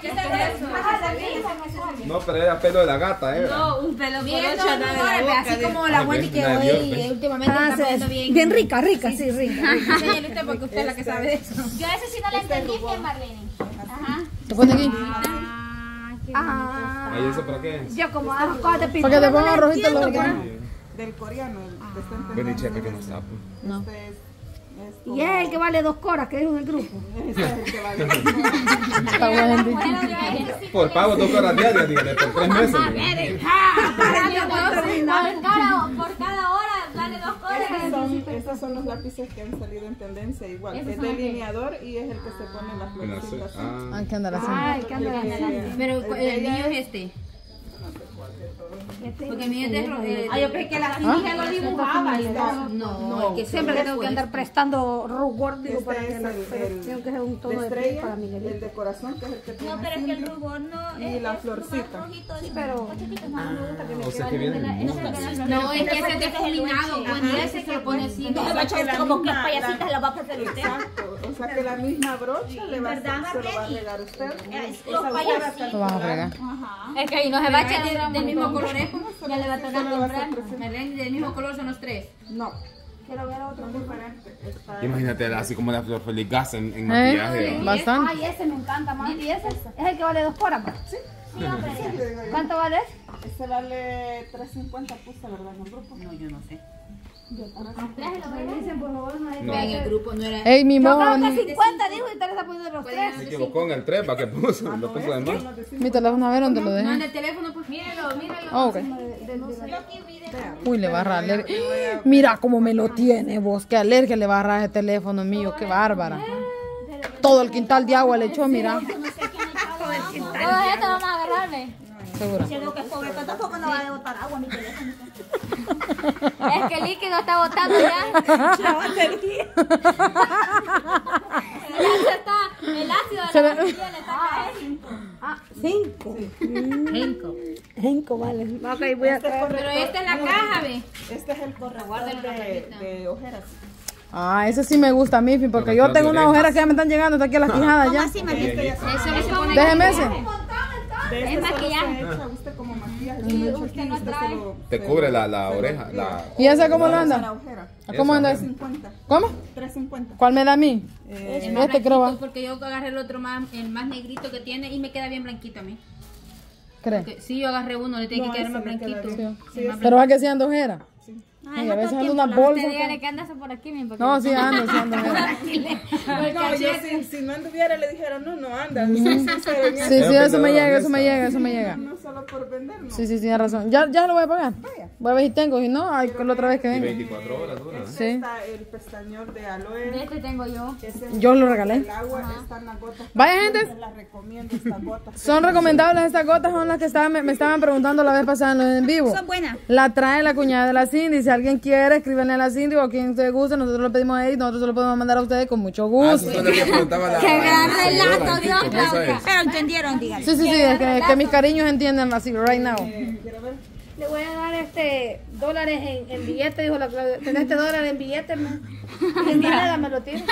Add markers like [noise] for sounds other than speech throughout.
¿Qué es eso? No, pero era pelo de la gata, ¿eh? No, un pelo Bien, no, no, la boca. así de- como la Ay, Wendy que la hoy eh, últimamente Ah, está sí, poniendo bien. bien rica, rica, sí, rica. Enséñale usted porque usted es la que sabe de eso. Yo ese sí no le entendí bien, Marlene. Ajá. ¿Te pone aquí? Ah, Ahí, ¿eso para qué? Yo como ah, cosas de Pues pintura. Ah, pues. eh, Para que te ponga rojito los Del coreano, que entendiendo. Ven y cheque que no está. pues. No. Este Y es el que vale dos coras, que es en el grupo. [laughs] Es el que vale. Está Wendy. Por pago dos horas diarias, dígale, por tres meses. por cada, por cada hora vale dos son, estos son los lápices que han salido en tendencia igual. Es delineador y es el que se pone en las la florecitas. ah. Que anda Pero el es es- este. Porque el mío es de eh, Ay, yo pensé que la cindija lo dibujaba. no. No, el que Siempre le tengo que andar prestando rubor, digo, Este para que el, el tengo que hacer un tono de piel estrella, para el Miguelito. de corazón, que es el que tiene No, pero es que el rubor no Y la florcita. rojito, pero- más. O sea que viene. No, es que ese es difuminado. Wendy ese que lo pone así. No [laughs] se va a echar como que payasita la va a hacer usted. Exacto, o sea que la misma brocha le va a hacer, se lo va a regar usted. Los payasitos. Lo vas a fregar. Es que ahí no se va a echar del, mismo color. Ya le va a tocar comprar. Marlene, del mismo color son los tres. No, Quiero ver otro. Está Imagínate así como la flor feliz gas en, en ¿Eh? maquillaje. Bastante. Ay, ese me encanta más. ¿Y ese? Es el que vale dos coras, ¿no? Sí. ¿Cuánto vale? Este vale 3.50 puse, ¿verdad? En el grupo. No, yo no sé. Me dicen, por favor, no hay- No. En el grupo no era. Ey, mi Yo creo que 50 dijo y usted le está poniendo los tres. Se equivocó en el 3 para que puso, lo puso de más. Mi teléfono, a ver dónde lo No, en dejé. el teléfono, pues míralo, míralo. Ah, ok. Uy, le va a agarrar alergia. Mira cómo me lo tiene vos. Qué alergia le va a agarrar ese teléfono mío. Qué bárbara. Todo el quintal de agua le echó, mira. Todo esto vamos a agarrarle. Seguro. Siendo que es pobre, pero tampoco no va a botar agua a mi teléfono. [laughs] Es que el líquido está botando ya. La batería. El ácido está, el ácido de la batería le está cayendo. Ah, cinco. Cinco. Cinco, vale. Ok, voy a traer. Pero esta es la caja, ve. Este es el corrector de, de ojeras. Ah, ese sí me gusta a mí, Fi, porque yo tengo unas ojeras que ya me están llegando hasta aquí a la quijada ya. Déjeme ese. De este Es solo maquillaje. usted como usted Te cubre la, la oreja. La... ¿Y ese cómo la anda? ojera. ¿A ¿Cómo anda ese? 3.50. ¿Cómo? 3.50. ¿Cuál me da a mí? El más Este creo porque yo agarré el otro más, el más negrito que tiene y me queda bien blanquito a mí. ¿Crees? Porque si yo agarré uno, le tiene No, que quedar más blanquito. Sí, Pero va que sí ando ojera. Ay, a veces ando una bolsa. dígale que anda por aquí, mi porque No, sí ando, sí ando. [laughs] No, yo si, si no anduviera le dijera, no, no anda. Sí, sí, eso me llega, eso me llega, eso me llega. No solo por vender, no. Sí, sí, tiene razón. Ya, ya lo voy a pagar. Voy a ver si tengo, si no, ay, con la otra vez que Y venga. 24 horas dura. Sí. Está el pestañol de aloe. este tengo yo. Ese Yo lo regalé. El agua están las gotas. Vaya, gente. Se las recomiendo estas gotas. [laughs] Son recomendables estas gotas, son las que estaban, me, me estaban preguntando la vez pasada en vivo. Son buenas. La trae la cuñada de la Cindy. Alguien quiere, escríbanle a la Cindy o a quien ustedes guste. Nosotros lo pedimos ahí, nosotros se lo podemos mandar a ustedes con mucho Ah, gusto. eso es lo que preguntaba la. [laughs] Qué gran la relato, Dios. Pero entendieron, dígale. Sí, sí, sí, es que, que mis cariños entiendan así, right now. Le voy a dar este dólares en, en billete, dijo la Claudia. Tenés este dólar en billete, ¿no? Y [laughs] en moneda me lo tiene.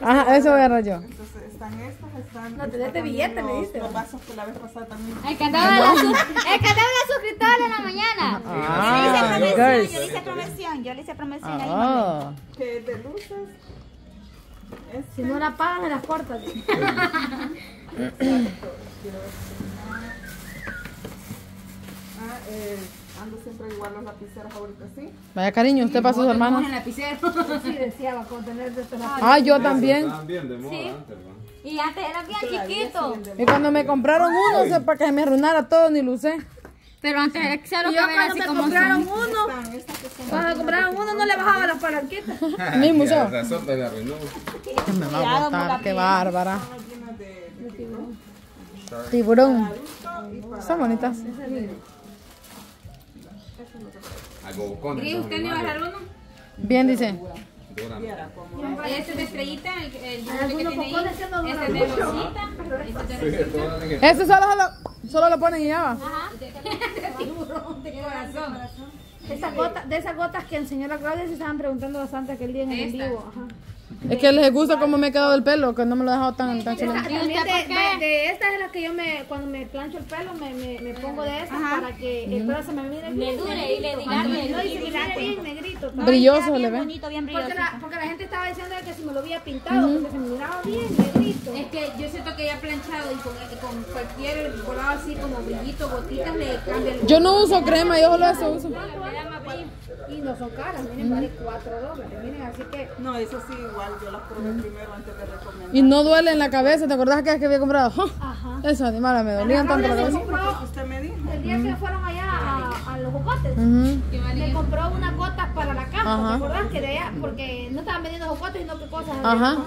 Ajá, eso voy a agarrar yo. Entonces están estas, están. No, tenés este billete, me los- dice. Los vasos que la vez pasada también. El que andaba de la, su- el que andaba de la suscriptora en la mañana. Ah, yo le hice promoción, yo le hice promoción ahí. Ah, Que de luces. Es Si no la pagan, me las cortas. Ah, [laughs] eh, ando siempre igual los lapiceros ahorita, ¿sí? vaya cariño, usted para sus En hermanas. el lapicero. Sí, deseaba con tener de estos Ah, yo también. Estaban bien de moda antes, ¿no? Y antes era bien chiquito. Y cuando me compraron uno, sé, para que me arruinara todo, ni lo usé. Pero antes era que se lo yo que así me como compraron son. uno, Están estas que son. cuando me compraron uno no le bajaba las palanquitas. [laughs] Mismo Ya, usó. razón te la arruinó. Que me va a botar, qué bárbara. Tiburón. Son bonitas. Algo con Gris, ¿usted no iba a agarrar uno? Bien, dice. Este es de estrellita, el, el dibujo que tiene ahí. Este es de rosita. Este es de rosita. Eso solo, solo, solo lo ponen y ya va. [laughs] Esas gotas, de esas gotas que enseñó la Claudia se estaban preguntando bastante aquel día en el vivo. Ajá. Es que les gusta cómo me he quedado el pelo, que no me lo he dejado tan, tan chulo. También de, de, de estas es las que yo me, cuando me plancho el pelo, me, me, me pongo de estas para que el pelo se me mire bien. dure y le dilargue. No, y se me mire bien negrito. también. Brilloso le ve. bonito, bien Porque la, porque la gente estaba diciendo que si me lo había pintado, porque se me miraba bien negrito. Es que ya planchado y con, con cualquier colado así como brillito, gotitas, le cambia el Yo no uso crema, yo solo eso uso. Y no son caras, miren, vale 4 dólares. Miren, así que No, eso sí, igual yo las probé primero antes de recomendar. Y no duele en la cabeza, ¿te acordás que que había comprado? [laughs] Ajá. Esas animales me dolían tanto la cabeza. Usted me dijo. el día que fueron allá a, a los jocotes, Ujú. me compró unas gotas para la casa, Ajá. ¿te acordás? Que de allá, porque no estaban vendiendo jocotes, sino que cosas. Ajá.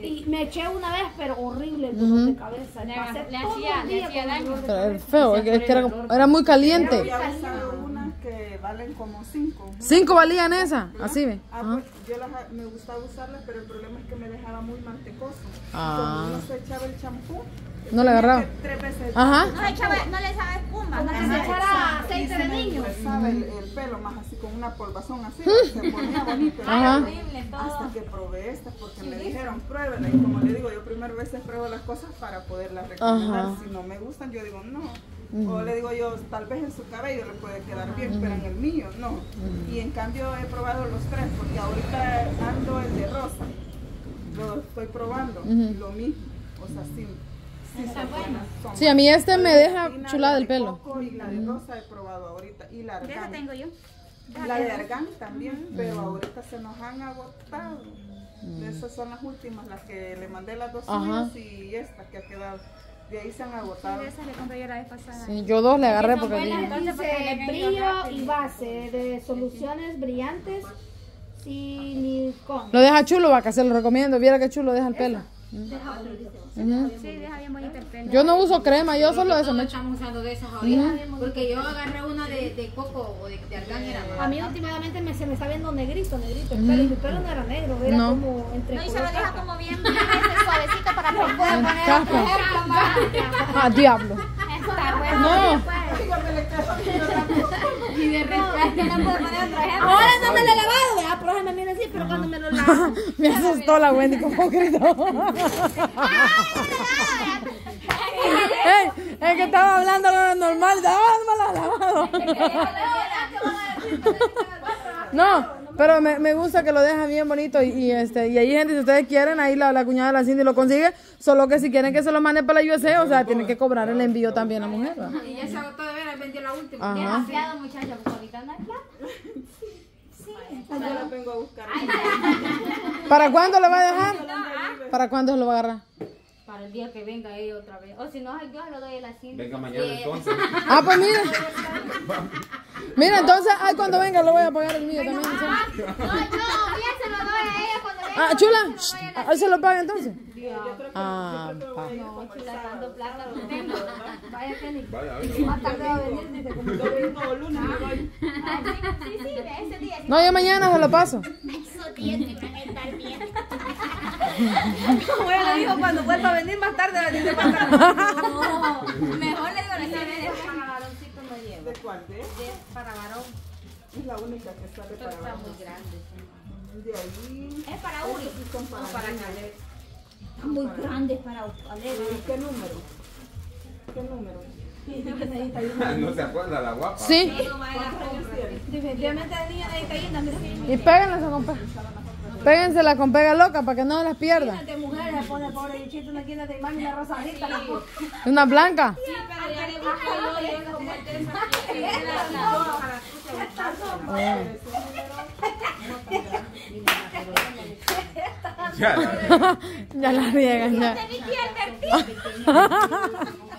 Y me eché una vez, pero horrible el dolor de cabeza. Le- Pasé le todo hacía- el le día hacía con daño. Pero feo, es que, es que era, era muy caliente. Había usado unas que valen como 5. Cinco valían esa, así ve. Ah, pues yo las, me gustaba usarlas, pero el problema es que me dejaba muy mantecoso. Ah. Cuando uno se echaba el champú, No le agarraba. tres veces. Ajá. No le echaba, no le echaba espuma. Como que se echara aceite de niño. El, el pelo más así con una polvazón así, se ponía [laughs] bonito. Hasta que probé estas porque me dijeron pruébela y como le digo yo primero veces pruebo las cosas para poderlas recomendar. Ajá. si no me gustan yo digo no o le digo yo tal vez en su cabello le puede quedar bien pero en el mío no y en cambio he probado los tres porque ahorita ando el de rosa. Lo estoy probando. Lo mismo. O sea sí sí son buenas son Sí, a mí este me deja buenas. chulada La el de pelo. coco y la de rosa he probado ahorita y la esa tengo yo. la de argán también, pero ahorita se nos han agotado. Esas son las últimas, las que le mandé las dos Ajá. suyas y esta que ha quedado. De ahí se han agotado. De esa le compré yo la vez pasada. Sí, yo dos le agarré porque Dice brillo y base de soluciones brillantes silicón. Lo deja chulo, vaca, se lo recomiendo. Viera qué chulo deja el pelo. Sí, deja bien bonito el pelo. Yo no uso crema, yo solo eso me echo. estamos usando de esas ahorita. Porque yo agarré una de, de coco o de, de argán A mí últimamente me, se me está viendo negrito, negrito el pelo. Y mi pelo no era negro, era No. como entre No, y se lo deja como bien, bien suavecito para [laughs] poder poner Caspa. otro ejemplo más. Ah, diablo. Está bueno. No. [laughs] Y de repente no puede poner otro ejemplo. Ahora no me lo he lavado, cuando me lo [laughs] lavo. Me asustó la Wendy como gritó. Ey, es que estaba hablando lo normal. Ah, no me la he lavado. No, pero me, me gusta que lo deja bien bonito y, y, este y hay gente, si ustedes quieren, ahí la, la cuñada de la Cindy lo consigue, solo que si quieren que se lo mande para la USA, o sea, tienen que cobrar el envío también a la mujer. ¿verdad? Y ya se agotó de veras, vendió la última. Ajá. Demasiado muchacho, porque ahorita hay plata. [laughs] Yo la vengo a buscar. ¿Para cuándo lo va a dejar? ¿Para cuándo se lo va a agarrar? Para el día que venga ella otra vez. O si no, yo lo doy a la cinta. Venga mañana entonces. [laughs] Ah, pues mira. Mira, entonces, ay, cuando venga lo voy a pagar el mío también. ¿sí? No, yo bien se lo doy a ella cuando venga. Ah, chula, se lo doy a se lo paga entonces. Ah, pa. No, chula, dando plata lo tengo. Vaya, Kenny. Vaya, vaya. Más tarde va a venir, dice, como Domingo o lunes me voy. Sí, sí, ese día. sí. No, yo mañana se lo paso. [laughs] Estar bien. [laughs] Le dijo, cuando vuelva a venir más tarde, va a decir más tarde. No, mejor le digo la cinta. Para varoncito no llevo. ¿De cuál? ¿De? Es para varón, Es la única que sale pero para está abajo. muy grande. De ahí. Es para Uri. Sí, son para Para niños. Caleb. Muy grandes para. ¿Y ¿Qué número? ¿Qué número? [laughs] No se acuerda la guapa. Sí, Definitivamente de y péguenla con pega. Péguensela con pega loca para que no las pierda. De mujeres se pone pobre bichito una de rosadita. blanca. Sí, pero ya le busco yo, la Ya [laughs] riegan, ya. Te vi que advertí. [laughs]